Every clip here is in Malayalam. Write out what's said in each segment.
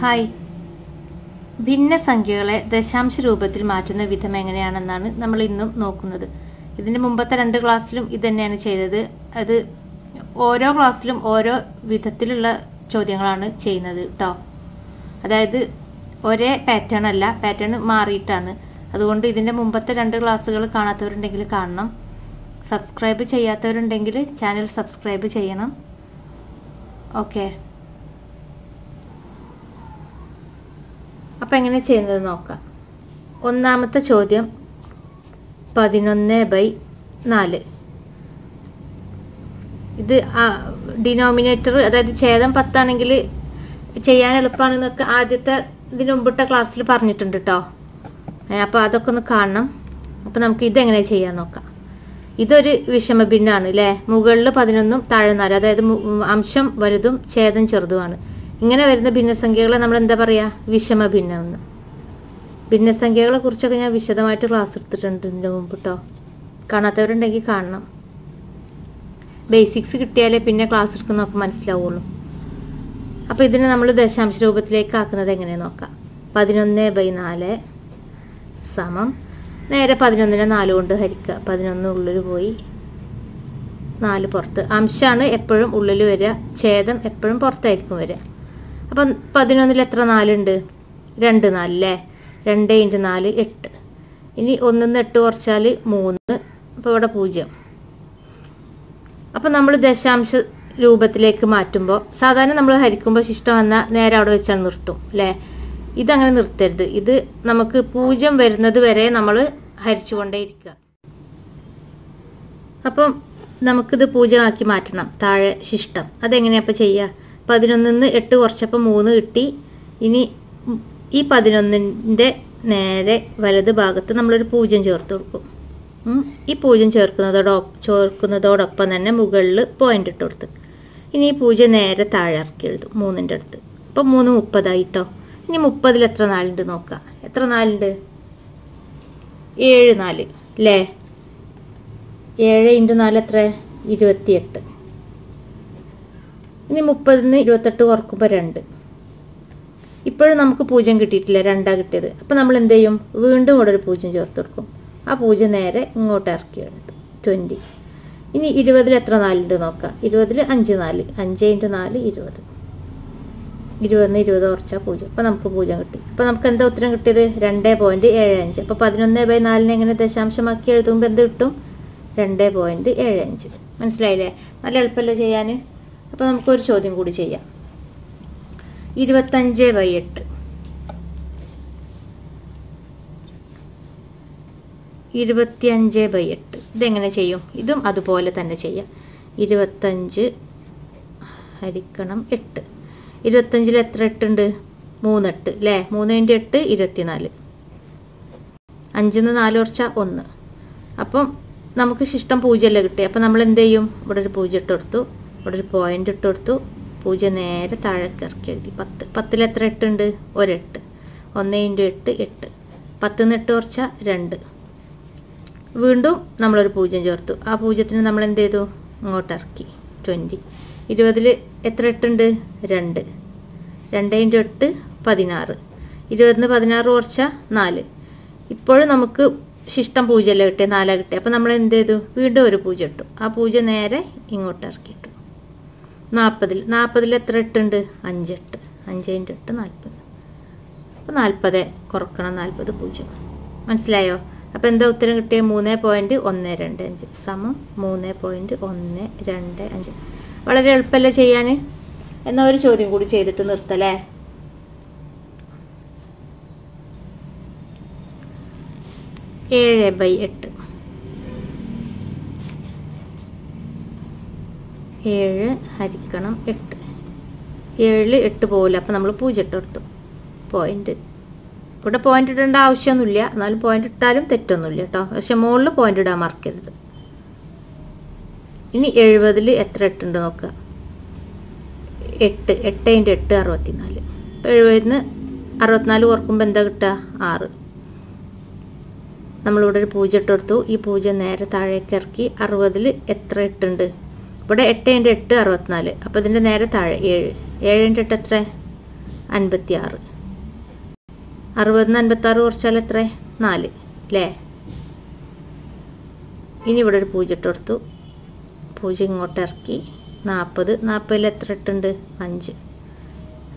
ഹായ്. ഭിന്ന സംഖ്യകളെ ദശാംശ രൂപത്തിൽ മാറ്റുന്ന വിധം എങ്ങനെയാണെന്നാണ് നമ്മൾ ഇന്നും നോക്കുന്നത്. ഇതിന് മുമ്പത്തെ രണ്ട് ക്ലാസ്സിലും ഇത് തന്നെയാണ് ചെയ്തത്. അത് ഓരോ ക്ലാസ്സിലും ഓരോ വിധത്തിലുള്ള ചോദ്യങ്ങളാണ് ചെയ്യുന്നത് കേട്ടോ അതായത് ഒരേ പാറ്റേൺ അല്ല പാറ്റേൺ മാറിയിട്ടാണ്. അതുകൊണ്ട് ഇതിന്റെ മുമ്പത്തെ രണ്ട് ക്ലാസ്സുകൾ കാണാത്തവരുണ്ടെങ്കിൽ കാണണം. സബ്സ്ക്രൈബ് ചെയ്യാത്തവരുണ്ടെങ്കിൽ ചാനൽ സബ്സ്ക്രൈബ് ചെയ്യണം. ഓക്കെ അപ്പം എങ്ങനെ ചെയ്യുന്നത് നോക്കാം. ഒന്നാമത്തെ ചോദ്യം പതിനൊന്ന് ബൈ നാല്. ഇത് ഡിനോമിനേറ്റർ അതായത് ഛേദം പത്താണെങ്കിൽ ചെയ്യാൻ എളുപ്പമാണെന്നൊക്കെ ആദ്യത്തെ ഇതിന് മുമ്പിട്ട ക്ലാസ്സിൽ പറഞ്ഞിട്ടുണ്ട് കേട്ടോ അപ്പോൾ അതൊക്കെ ഒന്ന് കാണണം. അപ്പോൾ നമുക്ക് ഇതെങ്ങനെ ചെയ്യാൻ നോക്കാം. ഇതൊരു വിഷമ ഭിന്നാണ് അല്ലേ മുകളിൽ പതിനൊന്നും താഴെ നാല്. അതായത് അംശം വലുതും ഛേദം ചെറുതുമാണ്. ഇങ്ങനെ വരുന്ന ഭിന്നസംഖ്യകളെ നമ്മൾ എന്താ പറയുക വിഷമ ഭിന്നം എന്ന്. ഭിന്നസംഖ്യകളെ കുറിച്ചൊക്കെ ഞാൻ വിശദമായിട്ട് ക്ലാസ് എടുത്തിട്ടുണ്ട് ഇതിന്റെ മുമ്പ് കേട്ടോ കാണാത്തവരുണ്ടെങ്കിൽ കാണണം. ബേസിക്സ് കിട്ടിയാലേ പിന്നെ ക്ലാസ് എടുക്കുന്നപ്പോൾ മനസ്സിലാവുള്ളൂ. അപ്പോൾ ഇതിനെ നമ്മൾ ദശാംശ രൂപത്തിലേക്ക് ആക്കുന്നത് എങ്ങനെ നോക്കാം. പതിനൊന്ന് ബൈ നാല് സമം നേരെ പതിനൊന്നിനെ നാല് കൊണ്ട് ഹരിക്കുക പതിനൊന്ന് ഉള്ളിൽ പോയി നാല് പുറത്ത്. അംശമാണ് എപ്പോഴും ഉള്ളിൽ വരിക. ഛേദം എപ്പോഴും പുറത്തായിരിക്കും വരിക. അപ്പം പതിനൊന്നിൽ എത്ര നാലുണ്ട്? രണ്ട് നാലല്ലേ? രണ്ട് ഇന്റു നാല് എട്ട്. ഇനി ഒന്നിന്ന് എട്ട് കുറച്ചാൽ മൂന്ന്. അപ്പോൾ ഇവിടെ പൂജ്യം. അപ്പം നമ്മൾ ദശാംശ രൂപത്തിലേക്ക് മാറ്റുമ്പോൾ സാധാരണ നമ്മൾ ഹരിക്കുമ്പോൾ ശിഷ്ടം വന്നാൽ നേരെ അവിടെ വെച്ചാൽ നിർത്തും അല്ലേ? ഇതങ്ങനെ നിർത്തരുത്. ഇത് നമുക്ക് പൂജ്യം വരുന്നത് വരെ നമ്മൾ ഹരിച്ചുകൊണ്ടേയിരിക്കുക. അപ്പം നമുക്കിത് പൂജ്യമാക്കി മാറ്റണം. താഴെ ശിഷ്ടം. അതെങ്ങനെയപ്പോൾ ചെയ്യുക പതിനൊന്നിന്ന് എട്ട് കുറച്ചപ്പോൾ മൂന്ന് കിട്ടി. ഇനി ഈ പതിനൊന്നിന്റെ നേരെ വലത് ഭാഗത്ത് നമ്മളൊരു പൂജ്യം ചേർത്ത് കൊടുക്കും. ഈ പൂജ്യം ചേർക്കുന്നതോടൊ ചേർക്കുന്നതോടൊപ്പം തന്നെ മുകളിൽ പോയിന്റ് ഇട്ട് കൊടുത്ത്. ഇനി ഈ പൂജ്യം നേരെ താഴെ ഇറക്കി എഴുതും മൂന്നിന്റെ അടുത്ത്. അപ്പം മൂന്ന് മുപ്പതായിട്ടോ? ഇനി മുപ്പതിൽ എത്ര നാലുണ്ട് നോക്കാം. എത്ര നാലുണ്ട്? ഏഴ് നാല് അല്ലേ ഏഴ് ഇന്റു നാല് എത്ര? ഇരുപത്തിയെട്ട്. ഇനി മുപ്പതിന് ഇരുപത്തെട്ട് കുറക്കുമ്പോൾ രണ്ട്. ഇപ്പോഴും നമുക്ക് പൂജ്യം കിട്ടിയിട്ടില്ല രണ്ടാ കിട്ടിയത്. അപ്പം നമ്മൾ എന്ത് ചെയ്യും? വീണ്ടും ഇവിടെ ഒരു പൂജ്യം ചേർത്ത് കൊടുക്കും. ആ പൂജ്യം നേരെ ഇങ്ങോട്ട് ഇറക്കി എടുത്തു ട്വന്റി ഇനി ഇരുപതിൽ എത്ര നാലുണ്ട് നോക്കാം. ഇരുപതിൽ അഞ്ച് നാല്. അഞ്ച് ഇന്റു നാല് ഇരുപത്. ഇരുപതിന് ഇരുപത് കുറച്ചാൽ പൂജ്യം. അപ്പം നമുക്ക് പൂജ്യം കിട്ടി. അപ്പം നമുക്ക് എന്താ ഉത്തരം കിട്ടിയത്? രണ്ട് പോയിന്റ് ഏഴ് അഞ്ച്. അപ്പോൾ പതിനൊന്ന് ബൈ നാലിനെ എങ്ങനെ ദശാംശമാക്കി എഴുതുമ്പോൾ എന്ത് കിട്ടും? രണ്ട് പോയിന്റ് ഏഴ് അഞ്ച്. മനസ്സിലായില്ലേ? നല്ല എളുപ്പമല്ലേ ചെയ്യാൻ അപ്പോൾ നമുക്കൊരു ചോദ്യം കൂടി ചെയ്യാം. ഇരുപത്തഞ്ച് ബൈ എട്ട്. ഇരുപത്തിയഞ്ച് ബൈ എട്ട്. ഇതെങ്ങനെ ചെയ്യും? ഇതും അതുപോലെ തന്നെ ചെയ്യാം. ഇരുപത്തഞ്ച് ഹരിക്കണം എട്ട്. ഇരുപത്തഞ്ചിൽ എത്ര എട്ടുണ്ട്? മൂന്നെട്ട് അല്ലേ മൂന്നിന്റെ എട്ട് ഇരുപത്തിനാല്. അഞ്ചിന്ന് നാല് കുറച്ച ഒന്ന്. അപ്പം നമുക്ക് ശിഷ്ടം പൂജ്യമല്ല കിട്ടി അപ്പം നമ്മൾ എന്ത് ചെയ്യും? ഇവിടെ ഒരു പൂജ്യം ഇട്ട് കൊടുത്തു. ഇവിടെ ഒരു പോയിന്റ് ഇട്ട് കൊടുത്തു. പൂജ്യം നേരെ താഴേക്ക് ഇറക്കി എഴുതി. പത്ത് പത്തിൽ എത്ര എട്ടുണ്ട്? ഒരെട്ട്. ഒന്ന് ഇന്റു എട്ട് എട്ട്. പത്ത് എട്ട് കുറച്ച രണ്ട്. വീണ്ടും നമ്മളൊരു പൂജ്യം ചേർത്തു. ആ പൂജ്യത്തിന് നമ്മൾ എന്ത് ചെയ്തു? ഇങ്ങോട്ട് ഇറക്കി. ട്വന്റി ഇരുപതിൽ എത്ര എട്ടുണ്ട്? രണ്ട്. രണ്ട് ഇന്റു എട്ട് പതിനാറ്. ഇരുപതിന് പതിനാറ് കുറച്ച നാല്. ഇപ്പോഴും നമുക്ക് ശിഷ്ടം പൂജ്യമല്ല കിട്ടിയ? നാലാ കിട്ടിയ. അപ്പം നമ്മൾ എന്ത് ചെയ്തു? വീണ്ടും ഒരു പൂജ ഇട്ടു. ആ പൂജ നേരെ ഇങ്ങോട്ട് ഇറക്കിയിട്ടു നാൽപ്പതിൽ നാൽപ്പതിൽ എത്ര എട്ടുണ്ട്? അഞ്ചെട്ട്. അഞ്ച് ഇന്റു എട്ട് നാൽപ്പത് അപ്പോൾ നാൽപ്പത് കുറക്കണം. നാൽപ്പത് പൂജ്യം. മനസ്സിലായോ? അപ്പോൾ എന്താ ഉത്തരം കിട്ടിയ? മൂന്ന് പോയിന്റ് ഒന്ന് രണ്ട് അഞ്ച്. സമം മൂന്ന് പോയിന്റ് ഒന്ന് രണ്ട് അഞ്ച്. വളരെ എളുപ്പമല്ലേ ചെയ്യാൻ എന്നാ ഒരു ചോദ്യം കൂടി ചെയ്തിട്ട് നിർത്തല്ലേ ഏഴ് ബൈ എട്ട്. ഏഴ് ഹരിക്കണം എട്ട്. ഏഴിൽ എട്ട് പോകില്ല അപ്പം നമ്മൾ പൂജ്യം ഇട്ട് കൊടുത്തു. പോയിന്റ് ഇവിടെ പോയിന്റ് ഇടേണ്ട ആവശ്യമൊന്നുമില്ല. എന്നാലും പോയിന്റ് ഇട്ടാലും തെറ്റൊന്നുമില്ല കേട്ടോ. പക്ഷെ മുകളിൽ പോയിന്റ് ഇടാൻ മറക്കരുത് ഇനി എഴുപതിൽ എത്ര എട്ടുണ്ട് നോക്കുക. എട്ട് എട്ട് ഇന്റു എട്ട് അറുപത്തിനാല്. എഴുപതിന് അറുപത്തിനാല് ഓർക്കുമ്പോൾ എന്താ കിട്ടുക? ആറ്. നമ്മളിവിടെ ഒരു പൂജ ഇട്ട് കൊടുത്തു. ഈ പൂജ നേരെ താഴേക്ക് ഇറക്കി അറുപതിൽ എത്ര എട്ടുണ്ട്? ഇവിടെ എട്ട് ഇന്റു എട്ട് അറുപത്തിനാല്. അപ്പോൾ ഇതിന്റെ നേരെ താഴെ ഏഴ്. ഏഴ് ഇന്റു എട്ട് എത്ര? അൻപത്തി ആറ് അറുപതിന് അൻപത്താറ് കുറച്ചാൽ എത്ര? നാല്. അല്ലേ ഇനി ഇവിടെ ഒരു പൂജ ഇട്ട് കൊടുത്തു. പൂജ്യം ഇങ്ങോട്ട് ഇറക്കി. നാൽപ്പത്. നാൽപ്പതിൽ എത്ര ഇട്ടുണ്ട് അഞ്ച്.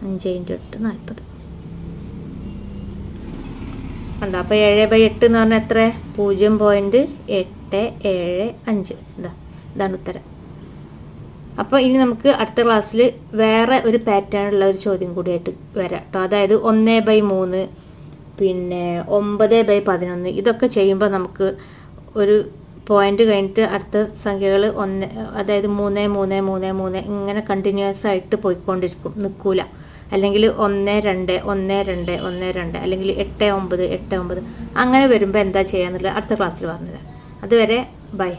അഞ്ച് ഇന്റു എട്ട് നാൽപ്പത്. കണ്ടോ? അപ്പോൾ ഏഴ് ബൈ എട്ട് എന്ന് പറഞ്ഞാൽ എത്ര? പൂജ്യം പോയിന്റ് എട്ട് ഏഴ് അഞ്ച്. ഇതാ. ഇതാണ് ഉത്തരം. അപ്പോൾ ഇനി നമുക്ക് അടുത്ത ക്ലാസ്സിൽ വേറെ ഒരു പാറ്റേൺ ഉള്ള ഒരു ചോദ്യം കൂടിയായിട്ട് വരാം കേട്ടോ അതായത് ഒന്ന് ബൈ മൂന്ന് പിന്നെ ഒമ്പത് ബൈ പതിനൊന്ന് ഇതൊക്കെ ചെയ്യുമ്പോൾ നമുക്ക് ഒരു പോയിന്റ് കഴിഞ്ഞിട്ട് അടുത്ത സംഖ്യകൾ ഒന്ന് അതായത് മൂന്ന് മൂന്ന് മൂന്ന് മൂന്ന് ഇങ്ങനെ കണ്ടിന്യൂസ് ആയിട്ട് പോയിക്കൊണ്ടിരിക്കും. നിൽക്കൂല അല്ലെങ്കിൽ ഒന്ന് രണ്ട് ഒന്ന് രണ്ട് ഒന്ന് രണ്ട് അല്ലെങ്കിൽ എട്ട് ഒമ്പത് എട്ട് ഒമ്പത്. അങ്ങനെ വരുമ്പോൾ എന്താ ചെയ്യാന്നുള്ളത് അടുത്ത ക്ലാസ്സിൽ പറഞ്ഞുതരാം. അതുവരെ ബൈ.